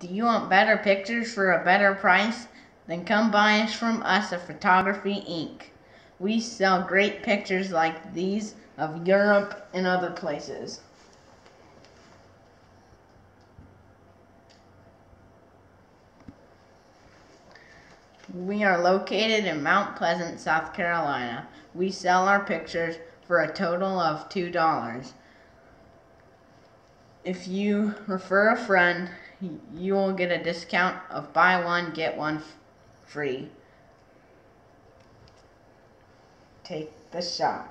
Do you want better pictures for a better price? Then come buy us from us at Photography Inc. We sell great pictures like these of Europe and other places. We are located in Mount Pleasant, South Carolina. We sell our pictures for a total of $2. If you refer a friend, you will get a discount of buy one, get one free. Take the shot.